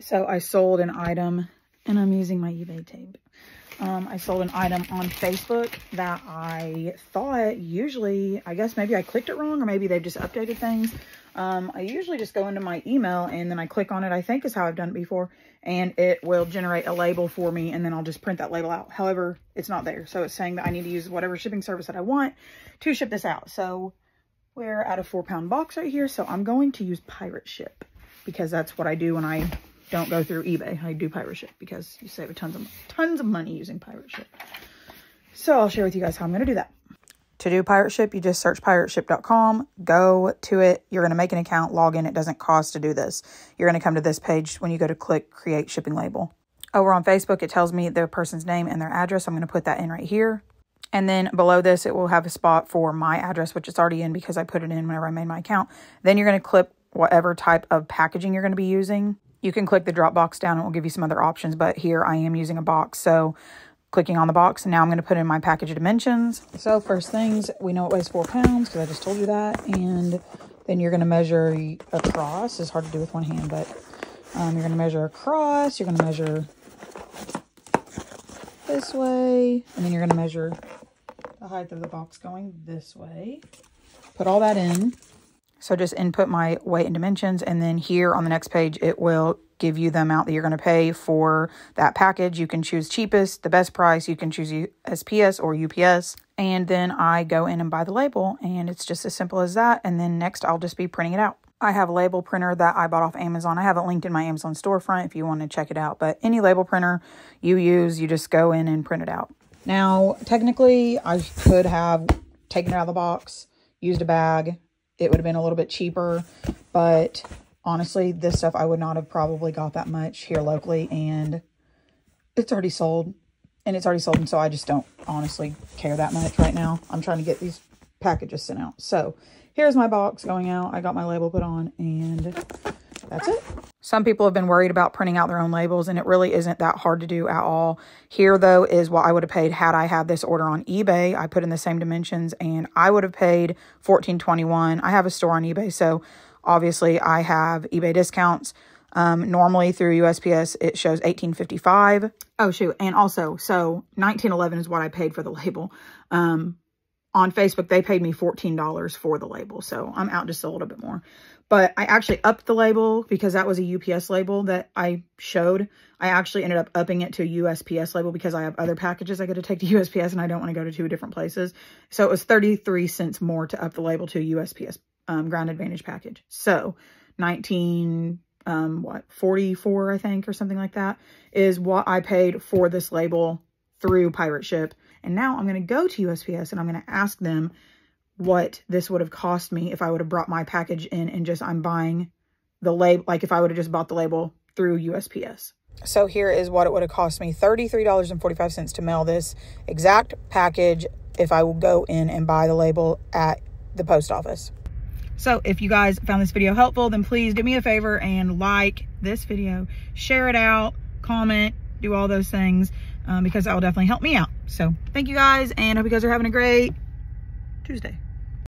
So I sold an item and I'm using my eBay tape. Um, I sold an item on Facebook that I thought usually, I guess maybe I clicked it wrong or maybe they've just updated things. Um, I usually just go into my email and then I click on it, I think is how I've done it before, and it will generate a label for me and then I'll just print that label out. However, it's not there. So it's saying that I need to use whatever shipping service that I want to ship this out. So we're at a four pound box right here. So I'm going to use Pirate Ship because that's what I do when I don't go through eBay. I do pirate ship because you save a tons of tons of money using pirate ship. So I'll share with you guys how I'm going to do that. To do pirate ship, you just search pirateship.com, go to it. You're going to make an account, log in. It doesn't cost to do this. You're going to come to this page when you go to click create shipping label. Over on Facebook, it tells me the person's name and their address. I'm going to put that in right here. And then below this, it will have a spot for my address, which it's already in because I put it in whenever I made my account. Then you're going to clip whatever type of packaging you're going to be using. You can click the drop box down and it will give you some other options, but here I am using a box. So clicking on the box, and now I'm going to put in my package dimensions. So first things, we know it weighs four pounds because I just told you that. And then you're going to measure across. It's hard to do with one hand, but um, you're going to measure across. You're going to measure this way. And then you're going to measure the height of the box going this way. Put all that in. So just input my weight and dimensions. And then here on the next page, it will give you the amount that you're going to pay for that package. You can choose cheapest, the best price. You can choose USPS or UPS. And then I go in and buy the label. And it's just as simple as that. And then next, I'll just be printing it out. I have a label printer that I bought off Amazon. I have it linked in my Amazon storefront if you want to check it out. But any label printer you use, you just go in and print it out. Now, technically, I could have taken it out of the box, used a bag, it would have been a little bit cheaper. But honestly, this stuff I would not have probably got that much here locally. And it's already sold. And it's already sold. And so I just don't honestly care that much right now. I'm trying to get these packages sent out. So here's my box going out. I got my label put on. And that's it. Some people have been worried about printing out their own labels, and it really isn't that hard to do at all. Here, though, is what I would have paid had I had this order on eBay. I put in the same dimensions, and I would have paid fourteen twenty one. I have a store on eBay, so obviously I have eBay discounts. Um, normally through USPS, it shows eighteen fifty five. Oh, shoot. And also, so nineteen eleven is what I paid for the label. Um, on Facebook, they paid me $14 for the label. So I'm out just a little bit more. But I actually upped the label because that was a UPS label that I showed. I actually ended up upping it to a USPS label because I have other packages I got to take to USPS and I don't want to go to two different places. So it was 33 cents more to up the label to a USPS um, Ground Advantage package. So 19, um, what, 44, I think, or something like that, is what I paid for this label through Pirate Ship. And now I'm going to go to USPS and I'm going to ask them what this would have cost me if I would have brought my package in and just I'm buying the label, like if I would have just bought the label through USPS. So here is what it would have cost me, $33.45 to mail this exact package if I will go in and buy the label at the post office. So if you guys found this video helpful, then please do me a favor and like this video, share it out, comment, do all those things um, because that will definitely help me out. So thank you guys and hope you guys are having a great Tuesday.